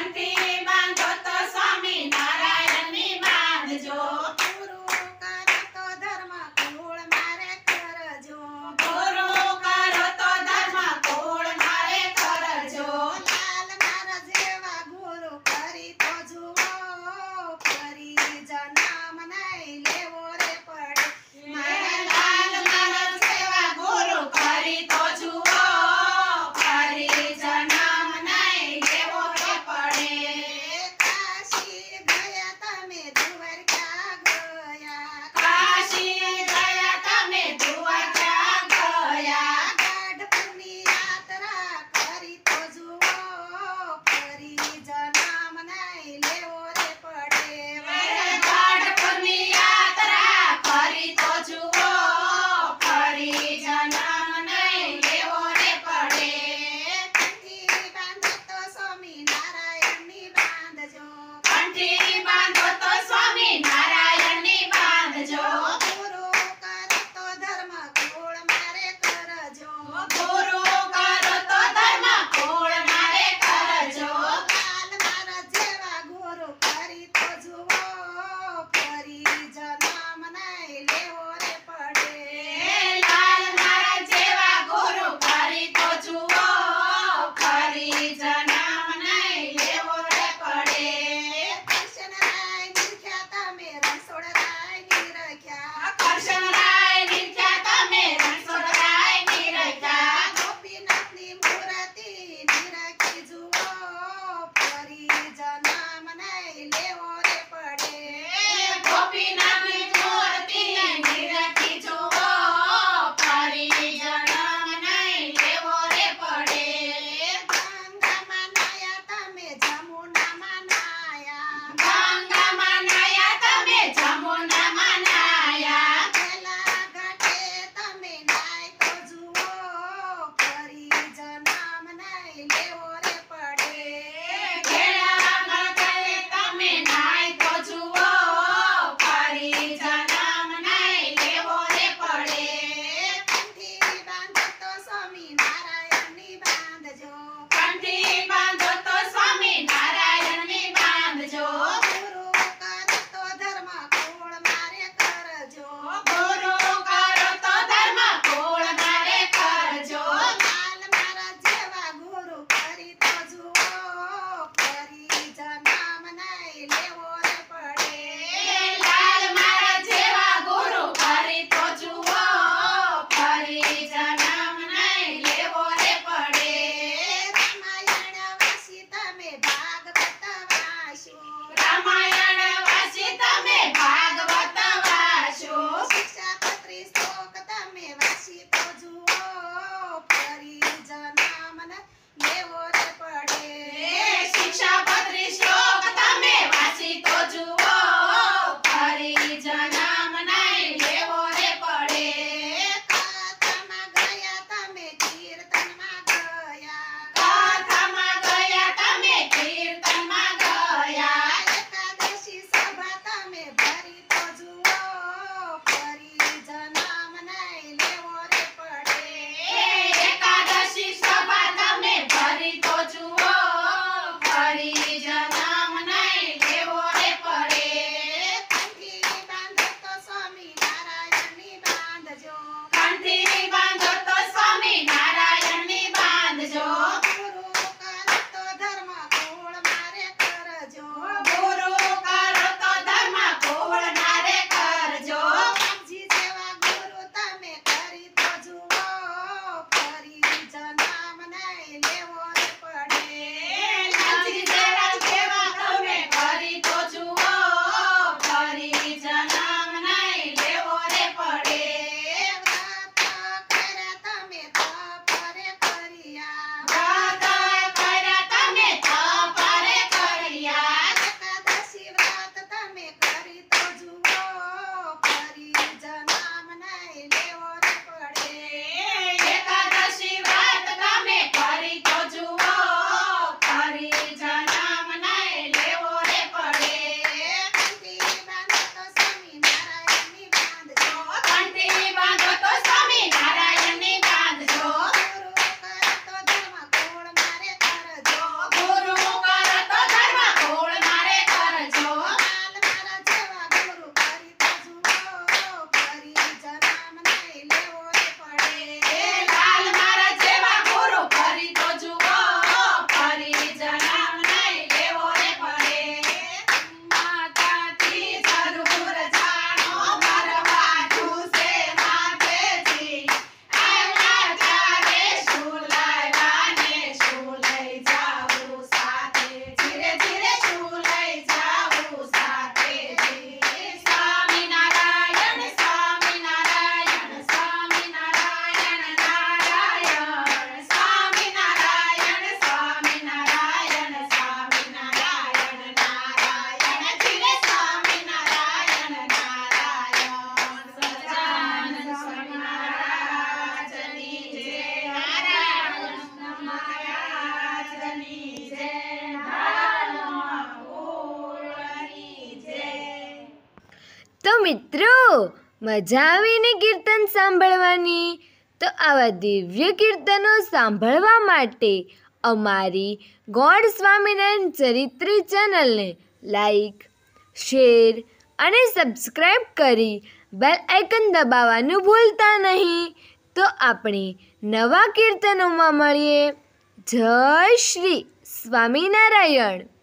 adelante. તો મિત્રો, મજા આવીને કીર્તન સાંભળવાની? તો આવા દિવ્ય કીર્તનો સાંભળવા માટે અમારી ગોડ સ્વામિનારાયણ ચરિત્ર ચેનલને લાઈક, શેર અને સબસ્ક્રાઈબ કરી બેલ આઇકન દબાવવાનું ભૂલતા નહીં. તો આપણે નવા કીર્તનોમાં મળીએ. જય શ્રી સ્વામિનારાયણ.